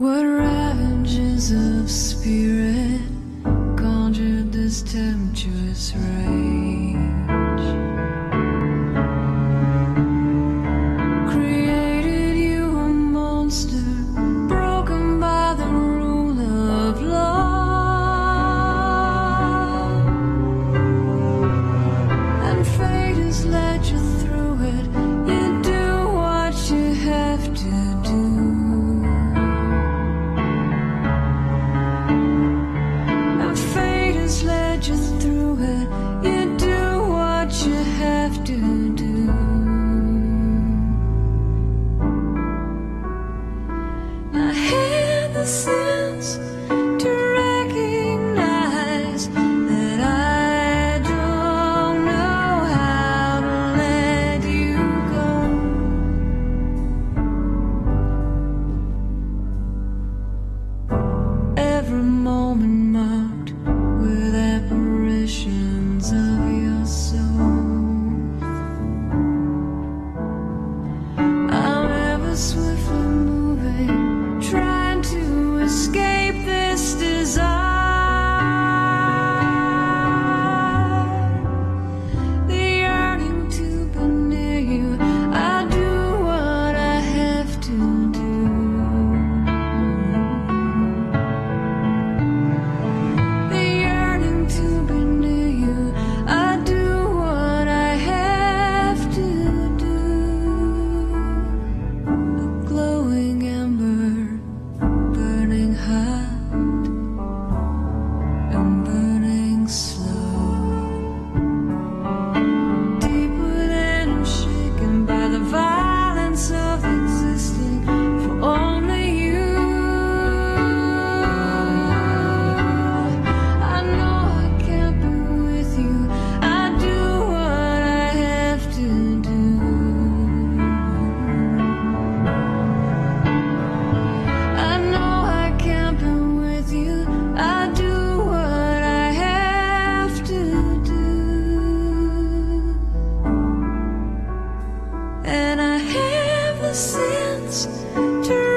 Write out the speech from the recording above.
What ravages of spirit conjured this tempestuous rain? I hear the sound. and I have the sense to